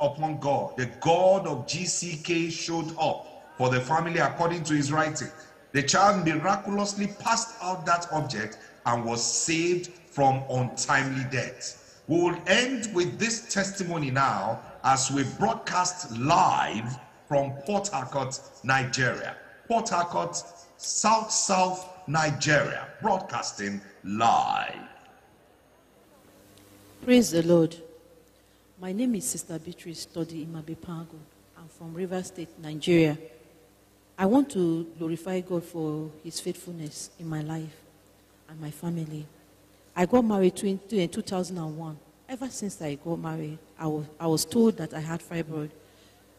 upon God. The God of GCK showed up for the family according to his writing. The child miraculously passed out that object and was saved from untimely death. We will end with this testimony now as we broadcast live from Port Harcourt, Nigeria. Port Harcourt, South South Nigeria, broadcasting live. Praise the Lord. My name is Sister Beatrice Todi Imabepago. I'm from River State, Nigeria. I want to glorify God for His faithfulness in my life and my family. I got married in 2001. Ever since I got married, I was, I was told that I had fibroid.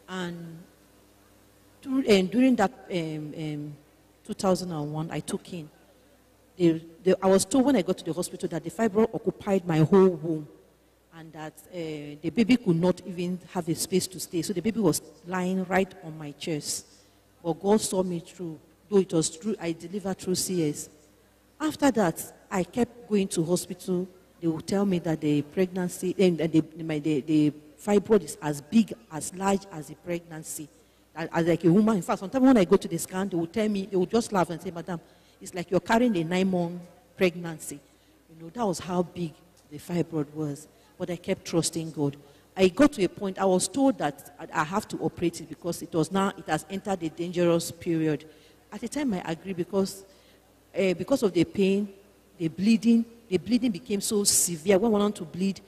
And during, during that um, um, 2001, I took in. The, the, I was told when I got to the hospital that the fibroid occupied my whole womb and that uh, the baby could not even have a space to stay. So the baby was lying right on my chest. But God saw me through, though it was true, I delivered through CS. After that, I kept going to hospital. They would tell me that the pregnancy, and the, the, the, fibroid is as big, as large as the pregnancy. As like a woman. In fact, sometimes when I go to the scan, they would tell me, they would just laugh and say, Madam, it's like you're carrying a nine-month pregnancy. You know, that was how big the fibroid was but I kept trusting God. I got to a point, I was told that I have to operate it because it was now, it has entered a dangerous period. At the time, I agreed because, uh, because of the pain, the bleeding, the bleeding became so severe. When I went on to bleed,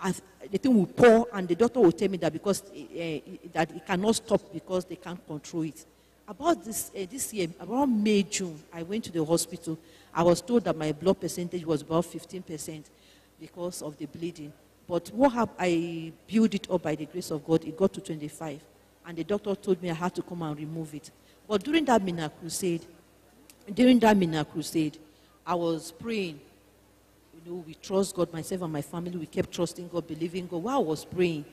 as the thing would pour, and the doctor would tell me that because uh, that it cannot stop because they can't control it. About this, uh, this year, around May, June, I went to the hospital. I was told that my blood percentage was about 15% because of the bleeding. But what have I built it up by the grace of God? It got to 25. And the doctor told me I had to come and remove it. But during that Mina crusade, during that Mina crusade, I was praying. You know, we trust God, myself and my family. We kept trusting God, believing God. While I was praying,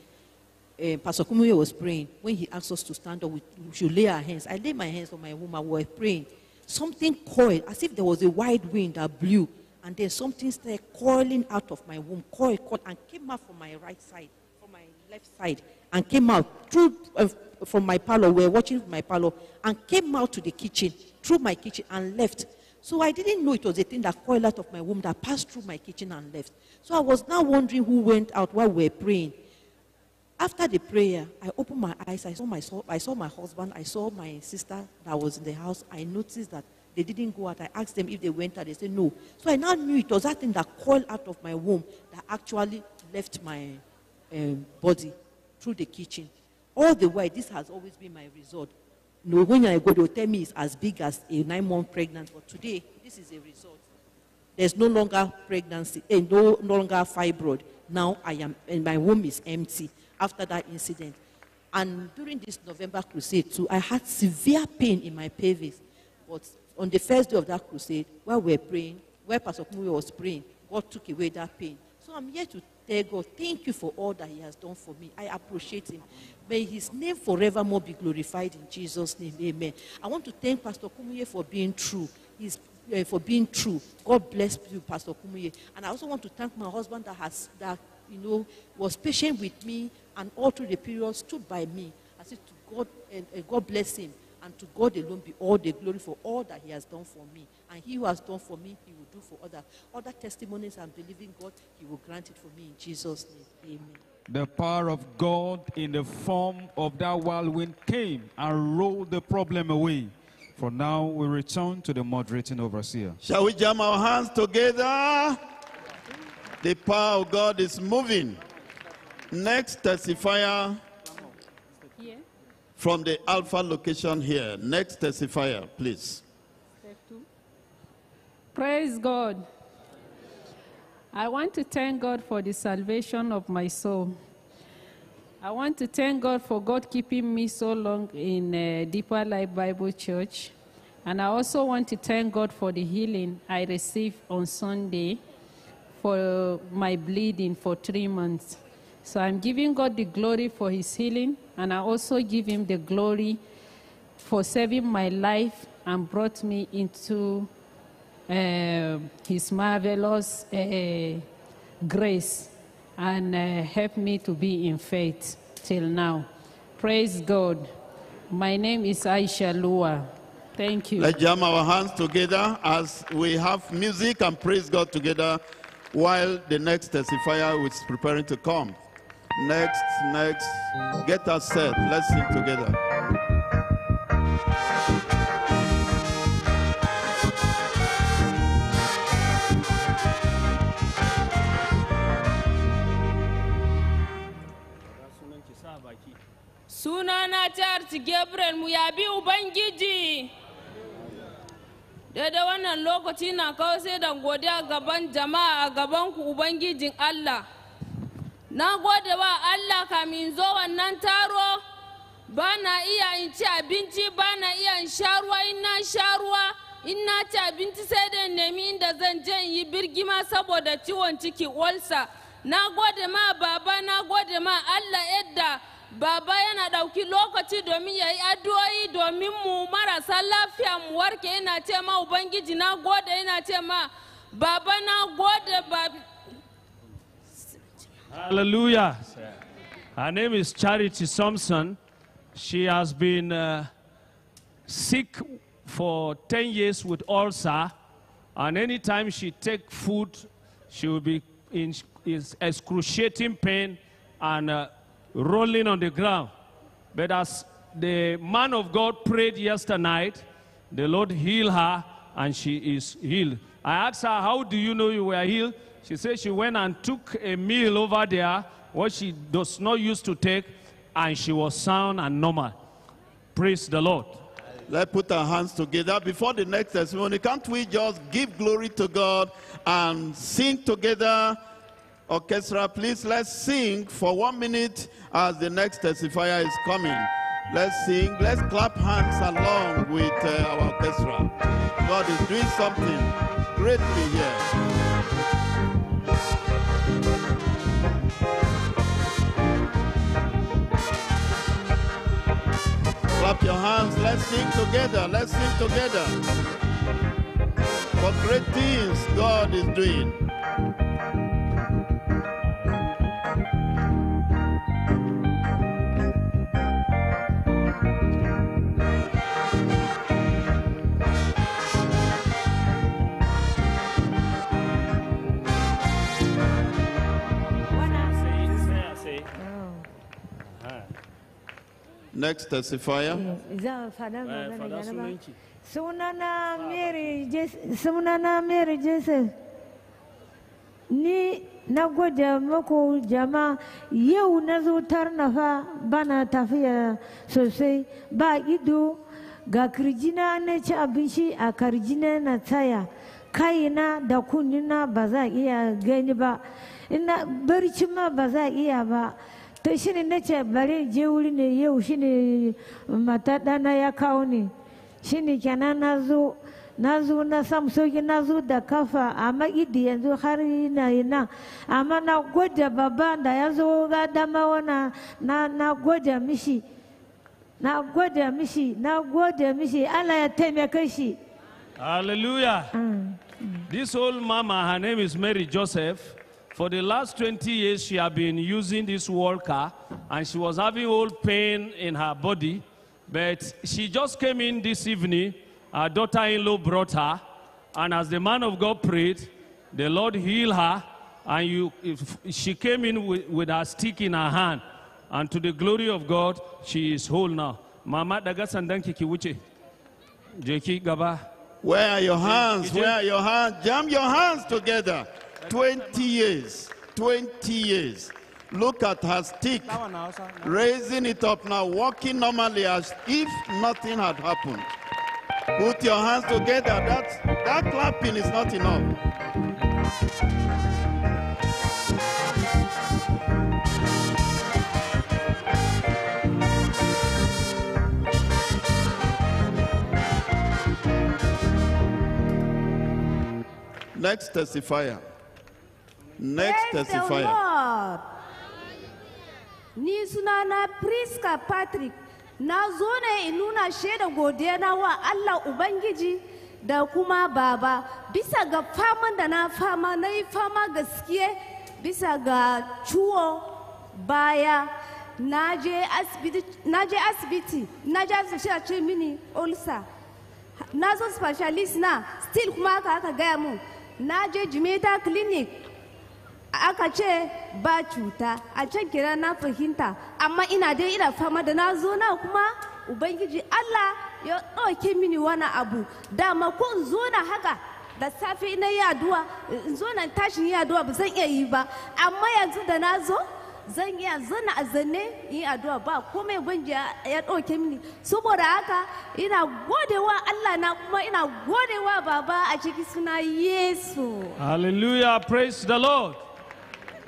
uh, Pastor Kumuyi was praying. When he asked us to stand up, we, we should lay our hands. I laid my hands on my woman. We were praying. Something coiled, as if there was a wide wind that blew and then something started coiling out of my womb, coiled, coiled, and came out from my right side, from my left side, and came out through uh, from my parlor. We were watching my parlor, and came out to the kitchen through my kitchen and left. So I didn't know it was a thing that coiled out of my womb that passed through my kitchen and left. So I was now wondering who went out while we were praying. After the prayer, I opened my eyes. I saw my, I saw my husband. I saw my sister that was in the house. I noticed that they didn't go out. I asked them if they went out. They said no. So I now knew it was that thing that coiled out of my womb that actually left my um, body through the kitchen. All the while, this has always been my result. No, when I go, they'll tell me it's as big as a nine month pregnant. But today, this is a result. There's no longer pregnancy, eh, no, no longer fibroid. Now I am, and my womb is empty after that incident. And during this November crusade too, I had severe pain in my pelvis. But on the first day of that crusade, while we were praying, where Pastor Kumuyi was praying, God took away that pain. So I'm here to tell God, thank you for all that He has done for me. I appreciate Him. May His name forevermore be glorified in Jesus' name. Amen. I want to thank Pastor Kumuyi for being true. He's uh, for being true. God bless you, Pastor Kumuyi. And I also want to thank my husband that has that you know was patient with me and all through the period stood by me. I said to God and uh, God bless him. And to God alone be all the glory for all that He has done for me. And He who has done for me, He will do for other other testimonies. I'm believing God, He will grant it for me in Jesus' name. Amen. The power of God in the form of that whirlwind came and rolled the problem away. For now, we return to the moderating overseer. Shall we jam our hands together? The power of God is moving. Next testifier from the Alpha location here. Next testifier, please. Praise God. I want to thank God for the salvation of my soul. I want to thank God for God keeping me so long in uh, Deeper Life Bible Church. And I also want to thank God for the healing I received on Sunday for my bleeding for three months. So I'm giving God the glory for his healing, and I also give him the glory for saving my life and brought me into uh, his marvelous uh, grace and uh, helped me to be in faith. till now. Praise God. My name is Aisha Lua. Thank you. Let's jam our hands together as we have music and praise God together while the next testifier is preparing to come. Next, next, get us set. Let's sing together. Sunana Charles Gabriel mu yabi Ubangiji. Daidai wannan lokaci na kawo sai da godiya gaban jama'a a gaban ku Ubangijin Allah. Na gode wa Allah kamin zo wannan taro ba na iya in ci abinci ba na iya in sha ruwa in na sha ruwa in na ci abinci sai da nemi inda zan je in yi birgima saboda ciwon ciki olsa. Na gode ma baba na gode ma Allah yadda Baba yana ɗauki lokaci domin ya yi addu'o'i domin mu marasa lafiya mu warke yana ce ma Ubangiji na gode yana ce ma Baba na gode. Hallelujah. Her name is Charity Thompson. She has been uh, sick for 10 years with ulcer, and anytime she take food, she will be in excruciating pain and uh, rolling on the ground. But as the man of God prayed yesterday night, the Lord healed her and she is healed. I asked her, How do you know you were healed? She said she went and took a meal over there, what she does not used to take, and she was sound and normal. Praise the Lord. Let's put our hands together. Before the next testimony, can't we just give glory to God and sing together? Orchestra, please, let's sing for one minute as the next testifier is coming. Let's sing, let's clap hands along with uh, our orchestra. God is doing something greatly here. Clap your hands. Let's sing together. Let's sing together. For great things God is doing. Next testifier. zan faɗa magana yana ba? sunana mary sunana mary joseph ni na gode muku jama yau na zo tarnafa bana tafiya sosai. Ba ido ga kirjina na ci abinci a kirjina na tsaya. Kayina da kunnina ba za a iya gani ba. Ina barci ma ba za a iya ba. To shi ne na ce bari in je wuri ne yau shi mata ɗana ya kawo ni shi ne kenan na zo na zo na samu sauki na zo da kafa amma idi yanzu har yana yana amma na gode babba da ya zo ga dama wana na na gode mishi na gode mishi na gode mishi Allah ya taimaka shi Hallelujah. Mm. This old mama, her name is Mary Joseph. For the last 20 years, she had been using this walker and she was having old pain in her body. But she just came in this evening. Her daughter in law brought her. And as the man of God prayed, the Lord healed her. And you, if, she came in with, with her stick in her hand. And to the glory of God, she is whole now. Mama, daga sandanki ki wuce. Je gaba. Where are your hands? Where are your hands? Jam your hands together. 20 years. 20 years. Look at her stick. Raising it up now, walking normally as if nothing had happened. Put your hands together. That, that clapping is not enough. Next testifier. Next testifier. Ni sunana Priska Patrick. Na zo ne in nuna shaida godiya na wa Allah Ubangiji da kuma Baba. Bisa ga faman da na fama na yi fama gaskiye bisa ga ciwo baya. Na je asibiti na je asibiti a ce mini ulcer. Na zo specialist na still kuma haka aka gaya mun. Na je jimeta clinic aka ce ba cuta a can kira na fahimta amma ina dai ina fama da na zo na kuma ubangiji allah ya ɗauke mini wani abu dama ko in zo na haka da safe na yi addu'a in zo na tashin yi addu'a ba zan iya yi ba amma yanzu da na zo zan iya zana a zanne yi addu'a ba komai banji ya ɗauke mini saboda haka ina godewa Allah na kuma ina godewa baba a ciki suna Yesu. Hallelujah. Praise the Lord.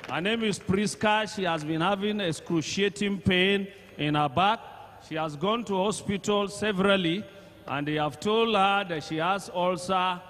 Her name is Priska. She has been having excruciating pain in her back. She has gone to hospital severally, and they have told her that she has ulcer.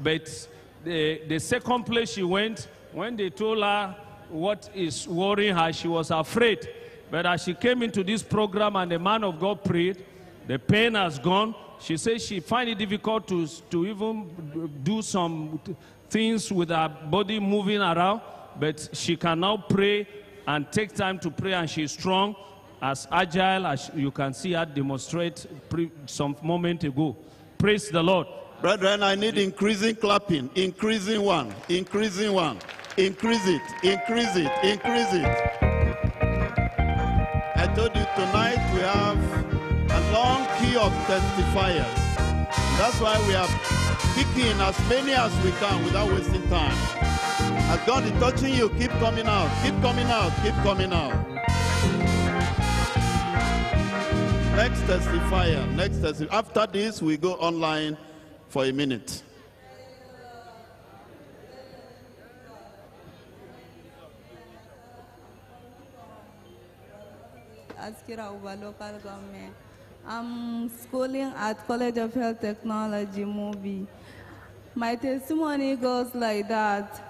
But the, the second place she went, when they told her what is worrying her, she was afraid. But as she came into this program and the man of God prayed, the pain has gone. She says she find it difficult to, to even do some things with her body moving around, but she can now pray and take time to pray, and she's strong, as agile as you can see her demonstrate some moment ago. Praise the Lord. Brethren, I need increasing clapping, increasing one, increasing one. Increase it, increase it, increase it. I told you tonight we have a long queue of testifiers. That's why we are picking as many as we can without wasting time. As God is touching you, keep coming out, keep coming out, keep coming out. Next testifier, next testifier. After this, we go online for a minute. Askira Uba local government. I'm schooling at College of Health Technology, Mubi. My testimony goes like that.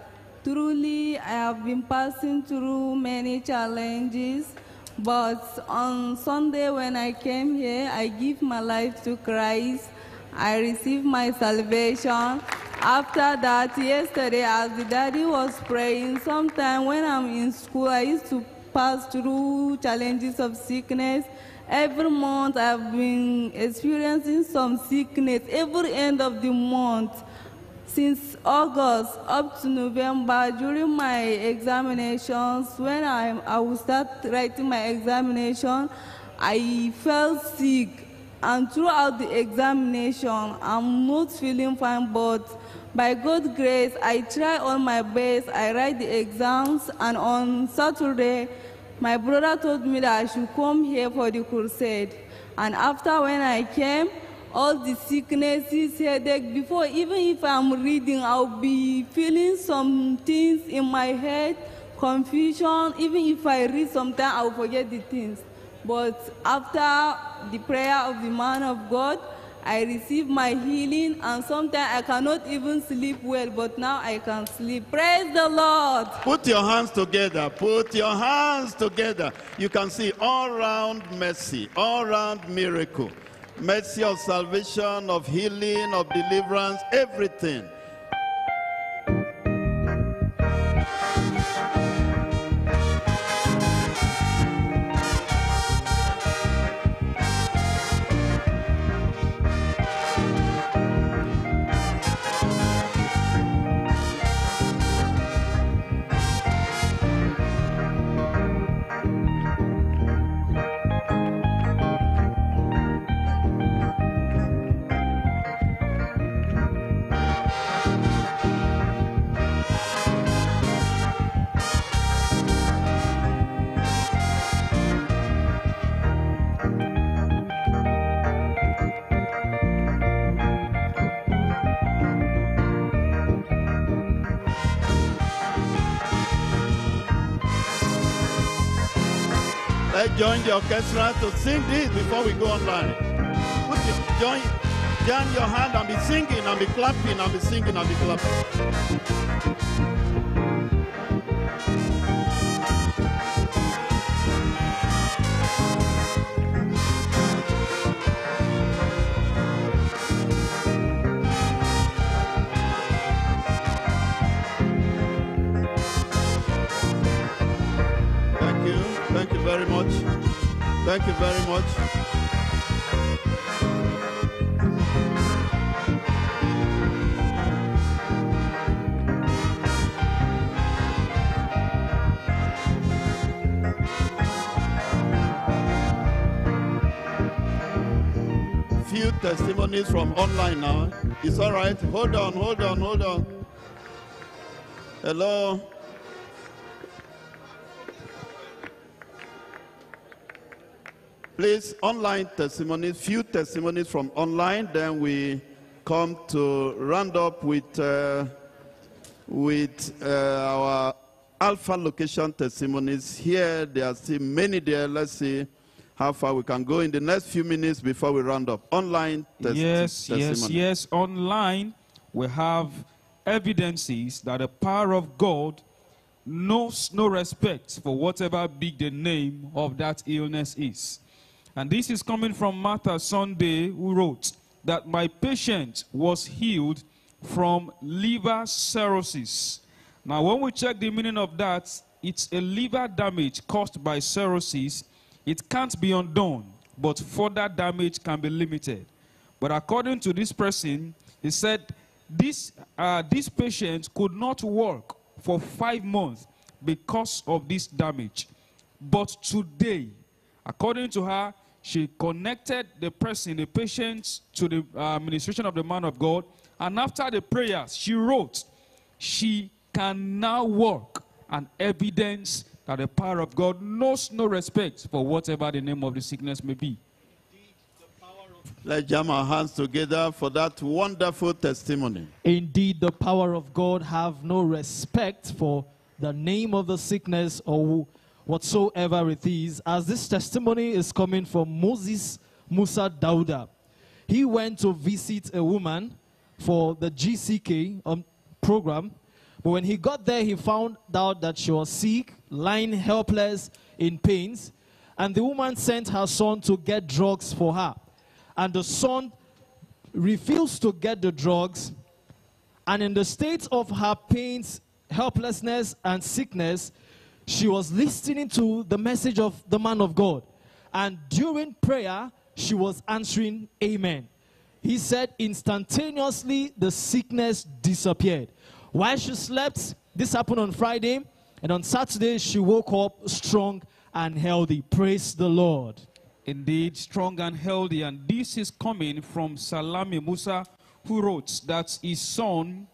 Truly, I have been passing through many challenges, but on Sunday when I came here, I give my life to Christ. I received my salvation. After that, yesterday, as the daddy was praying, sometime when I'm in school, I used to pass through challenges of sickness. Every month, I've been experiencing some sickness. Every end of the month, since August up to November, during my examinations, when I, I will start writing my examination, I felt sick. And throughout the examination, I'm not feeling fine, but by God's grace, I try all my best. I write the exams, and on Saturday, my brother told me that I should come here for the crusade. And after when I came, all the sicknesses, headache, before even if I'm reading, I'll be feeling some things in my head, confusion. Even if I read sometimes, I'll forget the things. But after the prayer of the man of God, I receive my healing, and sometimes I cannot even sleep well, but now I can sleep. Praise the Lord. Put your hands together. Put your hands together. You can see all round mercy, all round miracle. Mercy of salvation, of healing, of deliverance, everything. Join the orchestra to sing this before we go online. Put your, join, join your hand and be singing and be clapping and be singing and be clapping. Thank you very much. Few testimonies from online now. It's all right. Hold on, hold on, hold on. Hello. Please, online testimonies, few testimonies from online, then we come to round up with, uh, with uh, our Alpha location testimonies. Here, there are still many there. Let's see how far we can go in the next few minutes before we round up. Online tes- yes, yes, yes. Online, we have evidences that the power of God knows no respect for whatever big the name of that illness is. And this is coming from Martha Sunday, who wrote that my patient was healed from liver cirrhosis. Now, when we check the meaning of that, it's a liver damage caused by cirrhosis. It can't be undone, but further damage can be limited. But according to this person, he said this, uh, this patient could not work for five months because of this damage. But today, according to her, she connected the person, the patient, to the uh, administration of the man of God. And after the prayers, she wrote, she can now work and evidence that the power of God knows no respect for whatever the name of the sickness may be. Let's jam our hands together for that wonderful testimony. Indeed, the power of God have no respect for the name of the sickness or whatsoever it is. As this testimony is coming from Moses Musa Dauda. He went to visit a woman for the GCK um, program. But when he got there, he found out that she was sick, lying helpless in pains. And the woman sent her son to get drugs for her. And the son refused to get the drugs. And in the state of her pains, helplessness, and sickness, she was listening to the message of the man of God. And during prayer, she was answering Amen. He said instantaneously the sickness disappeared. While she slept, this happened on Friday, and on Saturday she woke up strong and healthy. Praise the Lord. Indeed, strong and healthy. And this is coming from Salami Musa, who wrote that his son,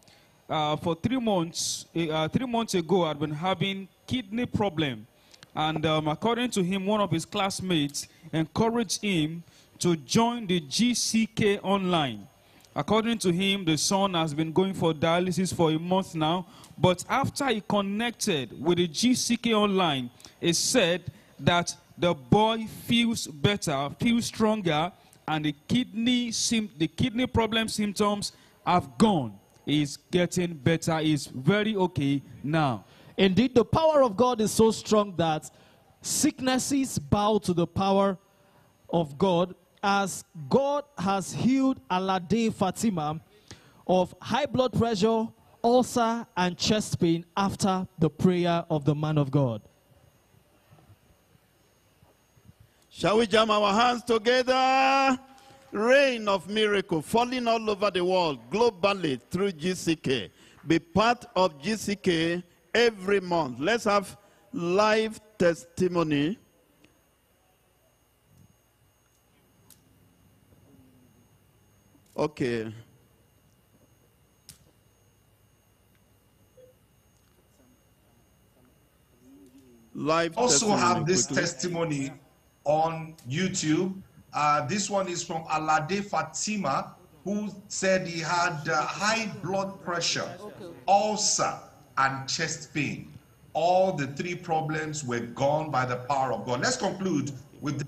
uh, for three months, uh, three months ago, had been having kidney problem. And um, according to him, one of his classmates encouraged him to join the GCK online. According to him, the son has been going for dialysis for a month now. But after he connected with the GCK online, he said that the boy feels better, feels stronger, and the kidney the kidney problem symptoms have gone. He's getting better. He's very okay now. Indeed, the power of God is so strong that sicknesses bow to the power of God, as God has healed Alade Fatima of high blood pressure, ulcer, and chest pain after the prayer of the man of God. Shall we jam our hands together? Rain of miracle falling all over the world globally through GCK. Be part of GCK every month. Let's have live testimony. Okay. Live also testimony have this quickly. testimony on YouTube. Uh, this one is from Alade Fatima, who said he had uh, high blood pressure, ulcer, and chest pain. All the three problems were gone by the power of God. Let's conclude with the,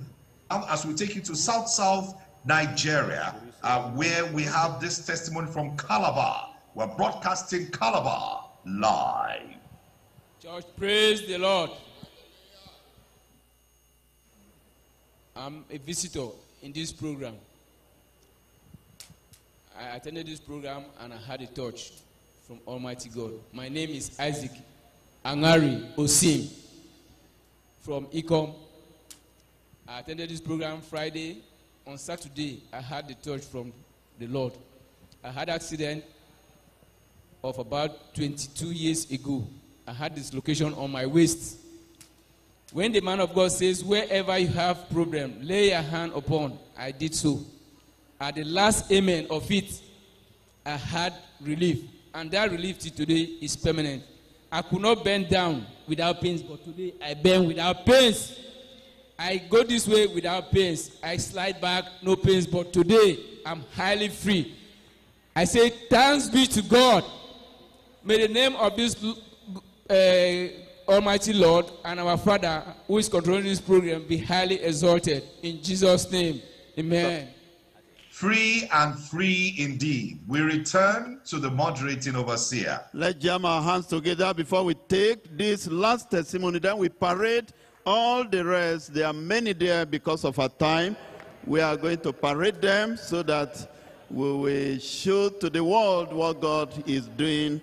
as we take you to South South Nigeria, uh, where we have this testimony from Calabar. We're broadcasting Calabar live. Church, praise the Lord. I'm a visitor in this program. I attended this program and I had a touch from Almighty God. My name is Isaac Angari Osim from. I I attended this program Friday. On Saturday, I had the touch from the Lord. I had accident of about 22 years ago. I had dislocation on my waist. When the man of God says, wherever you have problem, lay your hand upon, I did so. At the last amen of it, I had relief. And that relief today is permanent. I could not bend down without pains, but today I bend without pains. I go this way without pains. I slide back, no pains, but today I'm highly free. I say, thanks be to God. May the name of this uh, Almighty Lord and our Father, who is controlling this program, be highly exalted. In Jesus' name, amen. Free and free indeed. We return to the moderating overseer. Let's jam our hands together before we take this last testimony. Then we parade all the rest. There are many there because of our time. We are going to parade them so that we will show to the world what God is doing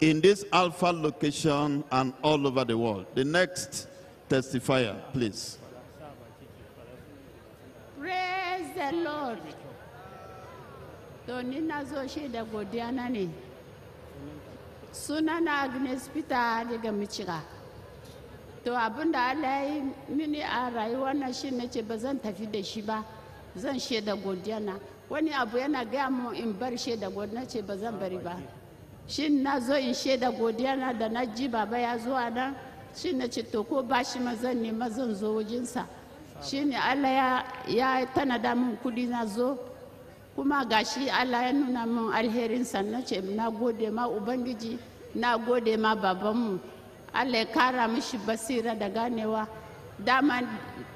in this Alpha location and all over the world. The next testifier, please. Praise the Lord. To ni na zo shaida godiya na ne. Sunana Agnes Peter daga Michiga. To abin da Allah ya yi mini a rayuwa na shi na ce ba zan tafi da shi ba. Zan shaida godiya na. Wani abu yana gaya mu in bar shaida godiya na ce ba zan bari ba. Shin na zo in shaida godiya na da na ji baba ya zo a nan. Shi na ce to ko ba shi ma zan nema zan zo wajensa. Shi ne Allah ya tanada min kuɗi na zo. Kuma gashi Allah ya nuna min alherinsa na ce na gode ma Ubangiji na gode ma babanmu. Allah ya kara mishi basira da ganewa. Dama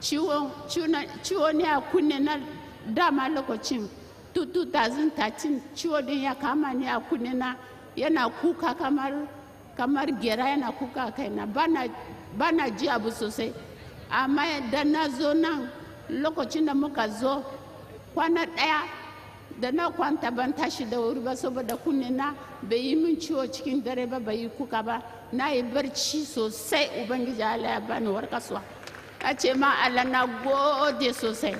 ciwo ne a kunne na dama lokacin. 2013 ciwo din ya kama ni a kunne na. Yana kuka kamar kamar gera yana kuka kaina. Bana ji abu sosai. Amma da na zo nan lokacin da muka zo kwana ɗaya da na kwanta ban tashi da wuri ba saboda kunne na bai yi min ciwo cikin dare ba bai yi kuka ba. Na yi barci sosai ubangiji Allah ya bani warkaswa. A ce ma Allah na gode sosai.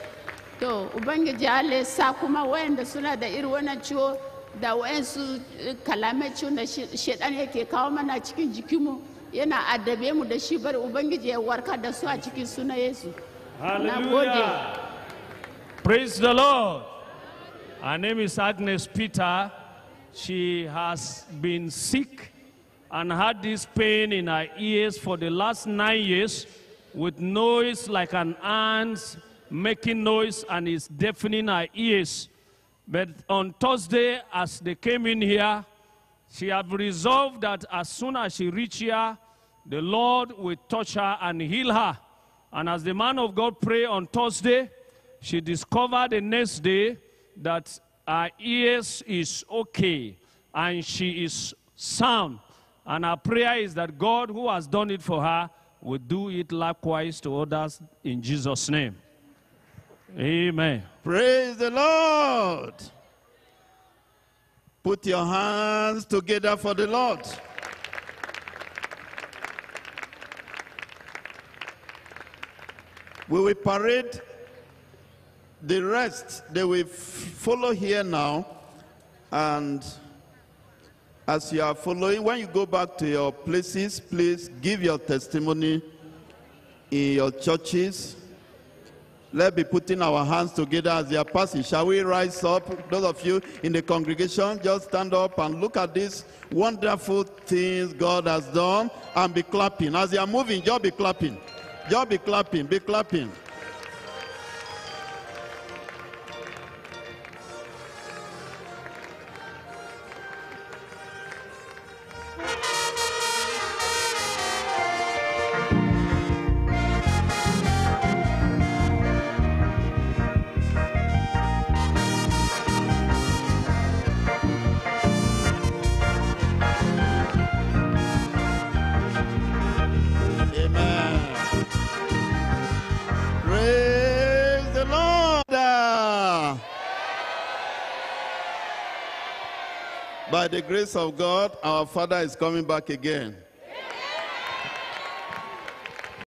To ubangiji Allah sa kuma wayanda suna da irin wannan ciwo da wayansu kalamai ciwo da shedan yake kawo mana cikin jikinmu yana addabe mu da shi bari ubangiji ya warka da su a cikin suna Yesu. Na gode. Praise the Lord. Her name is Agnes Peter. She has been sick and had this pain in her ears for the last nine years with noise like an ant making noise and is deafening her ears. But on Thursday, as they came in here, she have resolved that as soon as she reach here, the Lord will touch her and heal her. And as the man of God pray on Thursday, she discovered the next day that her ears is okay and she is sound. And our prayer is that God, who has done it for her, will do it likewise to others in Jesus' name. Amen. Praise the Lord. Put your hands together for the Lord. Will we will parade the rest. They will follow here now. And as you are following, when you go back to your places, please give your testimony in your churches. Let's be putting our hands together as they are passing. Shall we rise up? Those of you in the congregation, just stand up and look at these wonderful things God has done and be clapping. As they are moving, just be clapping. Just be clapping, be clapping. The grace of God, our Father is coming back again.